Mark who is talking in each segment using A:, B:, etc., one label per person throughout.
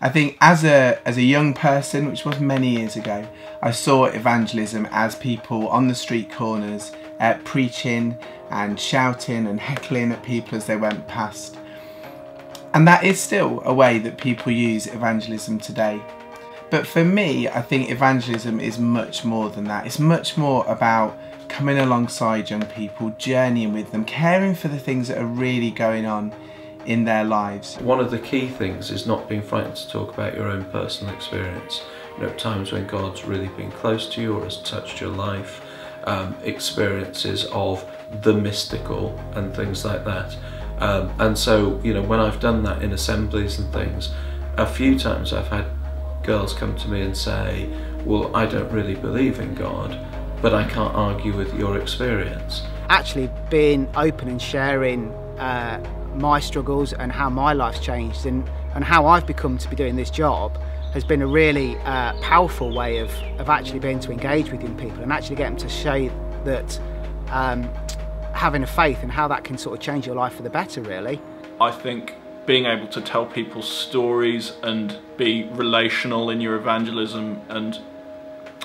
A: I think as a as a young person, which was many years ago, I saw evangelism as people on the street corners uh, preaching and shouting and heckling at people as they went past. And that is still a way that people use evangelism today. But for me, I think evangelism is much more than that. It's much more about coming alongside young people, journeying with them, caring for the things that are really going on in their lives.
B: One of the key things is not being frightened to talk about your own personal experience. You know, times when God's really been close to you or has touched your life, um, experiences of the mystical and things like that. Um, and so, you know, when I've done that in assemblies and things, a few times I've had girls come to me and say, well, I don't really believe in God, but I can't argue with your experience.
C: Actually being open and sharing uh, my struggles and how my life's changed and, and how I've become to be doing this job has been a really uh, powerful way of, of actually being to engage with young people and actually get them to show that um, having a faith and how that can sort of change your life for the better really.
D: I think being able to tell people stories and be relational in your evangelism and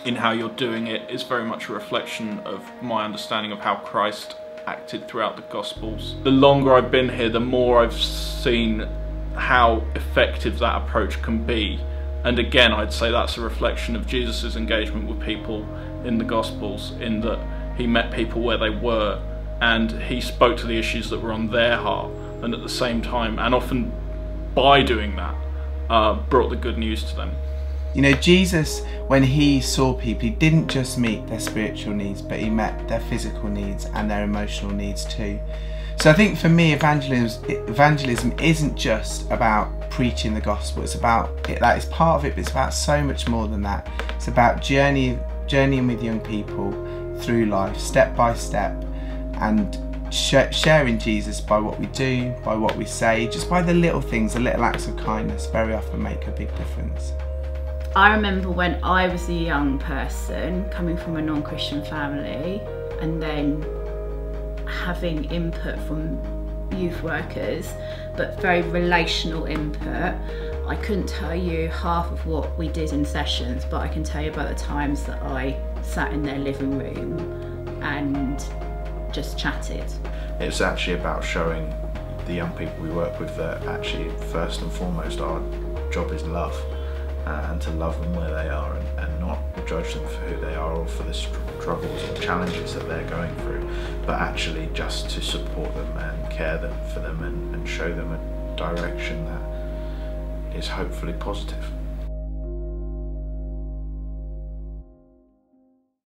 D: in how you're doing it is very much a reflection of my understanding of how Christ acted throughout the Gospels. The longer I've been here, the more I've seen how effective that approach can be. And again, I'd say that's a reflection of Jesus' engagement with people in the Gospels, in that he met people where they were and he spoke to the issues that were on their heart, and at the same time, and often by doing that, uh, brought the good news to them.
A: You know, Jesus, when he saw people, he didn't just meet their spiritual needs, but he met their physical needs and their emotional needs too. So I think for me, evangelism, evangelism isn't just about preaching the gospel. It's about it, that is part of it, but it's about so much more than that. It's about journey, journeying with young people through life, step by step, and sh sharing Jesus by what we do, by what we say, just by the little things, the little acts of kindness, very often make a big difference.
E: I remember when I was a young person coming from a non-Christian family and then having input from youth workers but very relational input I couldn't tell you half of what we did in sessions but I can tell you about the times that I sat in their living room and just chatted.
F: It's actually about showing the young people we work with that actually first and foremost our job is love uh, and to love them where they are and, and, not judge them for who they are or for the struggles or challenges that they're going through, but actually just to support them and care them for them and, and show them a direction that is hopefully positive.